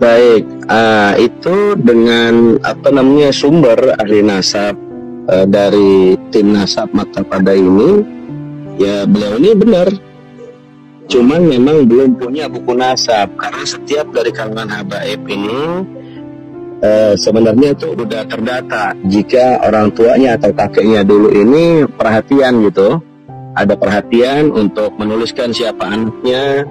baik uh, itu dengan apa namanya sumber ahli nasab uh, dari tim nasab mata pada ini ya beliau ini benar. Cuman memang belum punya buku nasab karena setiap dari kalangan habaib ini uh, sebenarnya itu udah terdata. Jika orang tuanya atau kakeknya dulu ini perhatian gitu ada perhatian untuk menuliskan siapa anaknya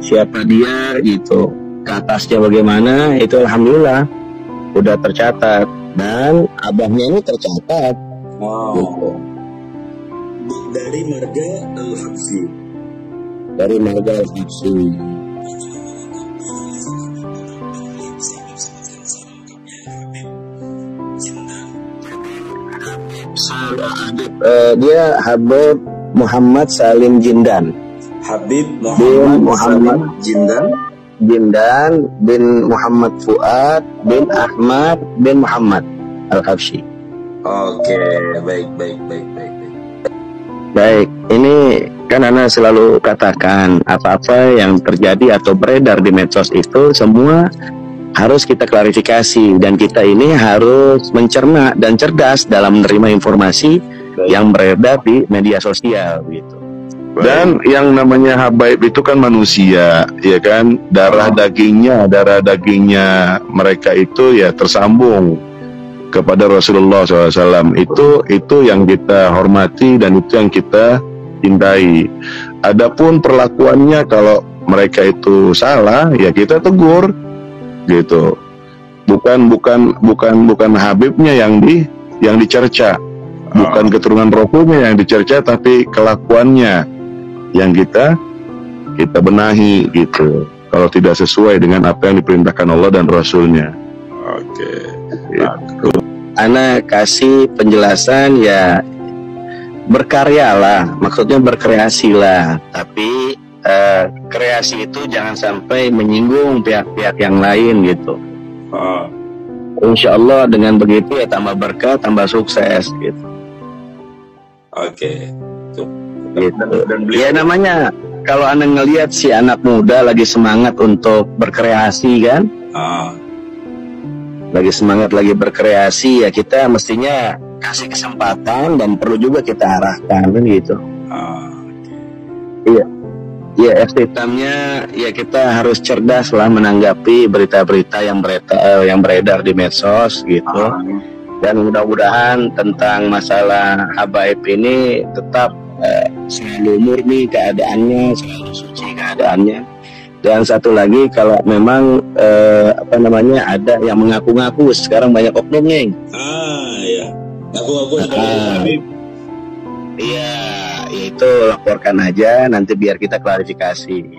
siapa dia gitu ke atasnya bagaimana itu alhamdulillah udah tercatat. Dan abahnya ini tercatat. Wow. gitu. dari marga al habsi dari marga al habsi uh, dia Habib Muhammad Salim Jindan. Habib Muhammad, Muhammad Jindan Jindan bin Muhammad Fuad bin Ahmad bin Muhammad Al-Habsyi. Oke, baik, baik, baik, baik, baik. Baik, ini kan Anda selalu katakan apa-apa yang terjadi atau beredar di medsos itu semua harus kita klarifikasi dan kita ini harus mencerna dan cerdas dalam menerima informasi baik. yang beredar di media sosial gitu. Dan yang namanya habaib itu kan manusia, ya kan? Darah dagingnya, darah dagingnya mereka itu ya tersambung kepada Rasulullah SAW. Itu itu yang kita hormati dan itu yang kita cintai. Adapun perlakuannya kalau mereka itu salah, ya kita tegur, gitu. Bukan bukan bukan bukan Habibnya yang di yang dicerca, bukan keturunan Rasulnya yang dicerca, tapi kelakuannya yang kita kita benahi gitu. Kalau tidak sesuai dengan apa yang diperintahkan Allah dan Rasulnya. Oke. Okay. gitu. Ana kasih penjelasan ya berkaryalah maksudnya berkreasi lah tapi uh, kreasi itu jangan sampai menyinggung pihak-pihak yang lain gitu. Uh. Insya Allah dengan begitu ya tambah berkah tambah sukses gitu. Oke. Okay gitu. Dan beliau... Ya namanya kalau anda ngelihat si anak muda lagi semangat untuk berkreasi kan, ah. lagi semangat lagi berkreasi ya kita mestinya kasih kesempatan dan perlu juga kita arahkan kan gitu. Ah. Iya. Ya, FT hitamnya ya kita harus cerdas lah menanggapi berita-berita yang berita eh, yang beredar di medsos gitu. Ah. Dan mudah-mudahan tentang masalah habaib ini tetap eh, selalu murni keadaannya, selalu suci keadaannya. Dan satu lagi kalau memang eh, apa namanya ada yang mengaku-ngaku sekarang banyak oknumnya. Ah ya, ngaku-ngaku sebagai ah, Iya, itu laporkan aja nanti biar kita klarifikasi.